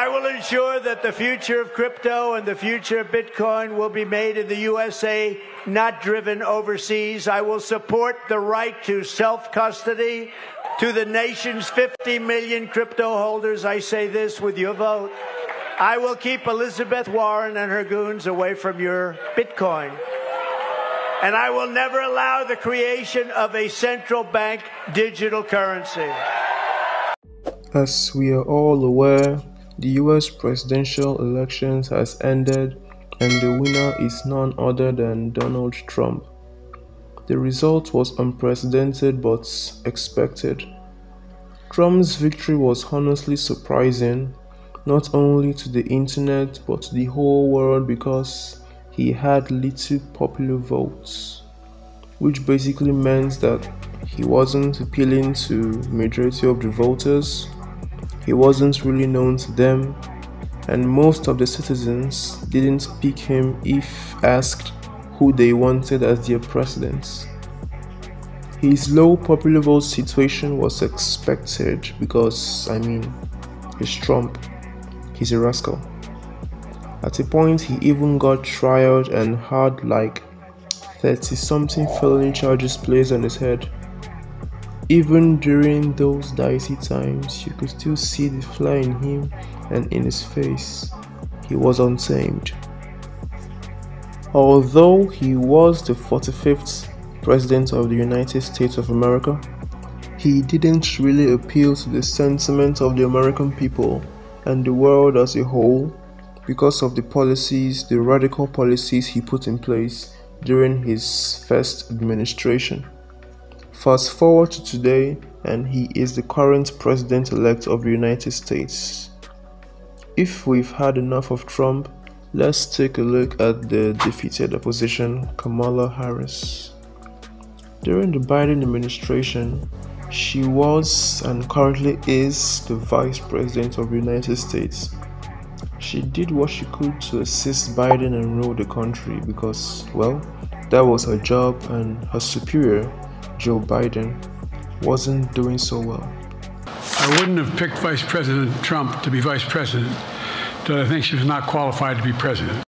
I will ensure that the future of crypto and the future of Bitcoin will be made in the USA, not driven overseas. I will support the right to self custody to the nation's 50 million crypto holders. I say this with your vote. I will keep Elizabeth Warren and her goons away from your Bitcoin. And I will never allow the creation of a central bank digital currency. As we are all aware, the US presidential elections has ended and the winner is none other than Donald Trump. The result was unprecedented but expected. Trump's victory was honestly surprising, not only to the internet but to the whole world because he had little popular votes, which basically meant that he wasn't appealing to majority of the voters he wasn't really known to them, and most of the citizens didn't pick him if asked who they wanted as their president. His low popular vote situation was expected because, I mean, he's Trump, he's a rascal. At a point, he even got tried and had like 30 something felony charges placed on his head. Even during those dicey times, you could still see the fly in him and in his face. He was untamed. Although he was the 45th President of the United States of America, he didn't really appeal to the sentiment of the American people and the world as a whole because of the policies, the radical policies he put in place during his first administration. Fast forward to today, and he is the current president elect of the United States. If we've had enough of Trump, let's take a look at the defeated opposition, Kamala Harris. During the Biden administration, she was and currently is the vice president of the United States. She did what she could to assist Biden and rule the country because, well, that was her job and her superior Joe Biden wasn't doing so well. I wouldn't have picked Vice President Trump to be vice president, but I think she was not qualified to be president.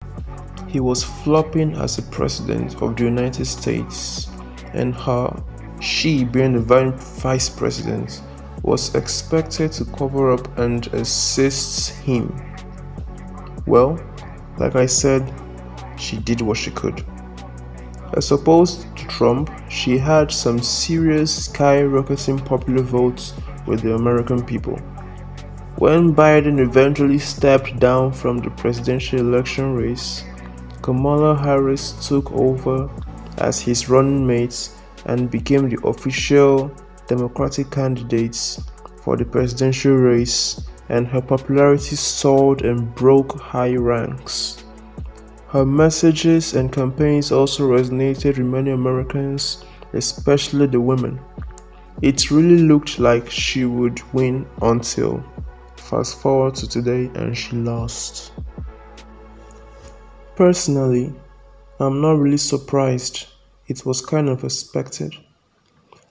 He was flopping as a president of the United States, and her, she being the vice president, was expected to cover up and assist him. Well, like I said, she did what she could. As opposed to Trump, she had some serious skyrocketing popular votes with the American people. When Biden eventually stepped down from the presidential election race, Kamala Harris took over as his running mate and became the official Democratic candidate for the presidential race, and her popularity soared and broke high ranks. Her messages and campaigns also resonated with many Americans, especially the women. It really looked like she would win until fast forward to today and she lost. Personally, I'm not really surprised. It was kind of expected.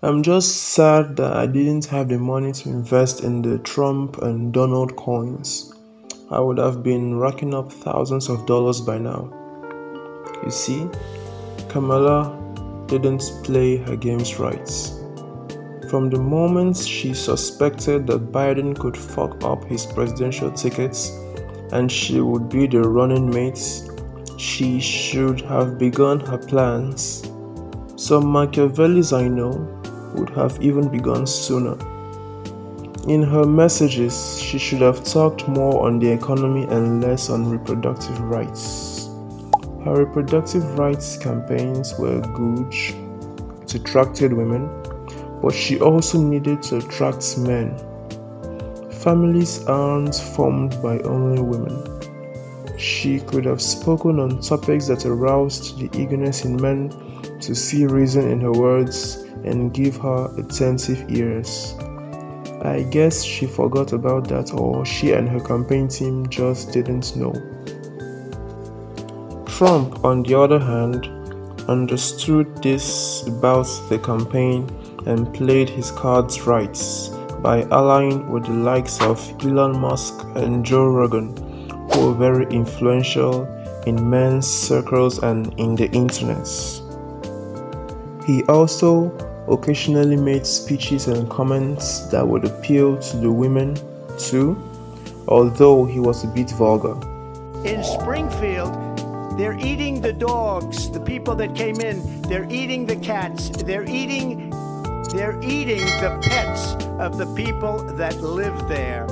I'm just sad that I didn't have the money to invest in the Trump and Donald coins. I would have been racking up thousands of dollars by now. You see, Kamala didn't play her games right. From the moment she suspected that Biden could fuck up his presidential tickets and she would be the running mate, she should have begun her plans. Some Machiavellis I know would have even begun sooner. In her messages, she should have talked more on the economy and less on reproductive rights. Her reproductive rights campaigns were good, it attracted women, but she also needed to attract men. Families aren't formed by only women. She could have spoken on topics that aroused the eagerness in men to see reason in her words and give her attentive ears. I guess she forgot about that, or she and her campaign team just didn't know. Trump, on the other hand, understood this about the campaign and played his cards right by allying with the likes of Elon Musk and Joe Rogan, who are very influential in men's circles and in the internet. He also occasionally made speeches and comments that would appeal to the women too, although he was a bit vulgar. In Springfield, they're eating the dogs, the people that came in, they're eating the cats, they're eating they're eating the pets of the people that live there.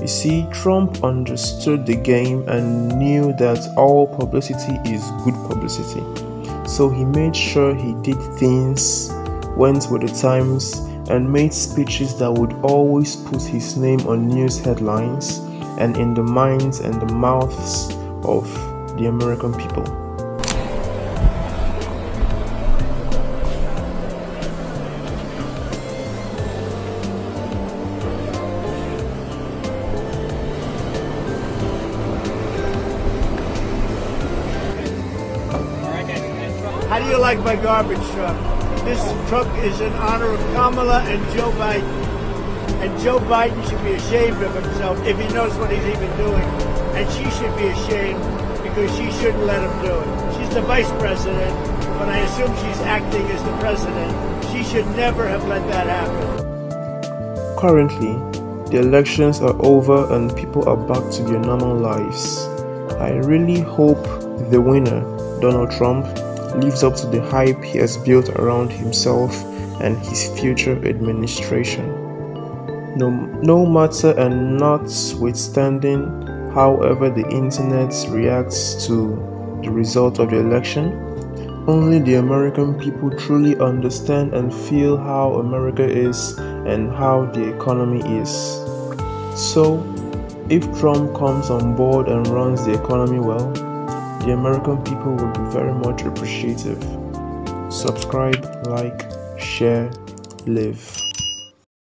You see, Trump understood the game and knew that all publicity is good publicity. So he made sure he did things, went with the times, and made speeches that would always put his name on news headlines and in the minds and the mouths of the American people. How do you like my garbage truck? This truck is in honor of Kamala and Joe Biden. And Joe Biden should be ashamed of himself if he knows what he's even doing. And she should be ashamed because she shouldn't let him do it. She's the vice president, but I assume she's acting as the president. She should never have let that happen. Currently, the elections are over and people are back to their normal lives. I really hope the winner, Donald Trump, lives up to the hype he has built around himself and his future administration. No, no matter and notwithstanding, however, the internet reacts to the result of the election, only the American people truly understand and feel how America is and how the economy is. So, if Trump comes on board and runs the economy well, the American people will be very much appreciative. Subscribe, like, share, live.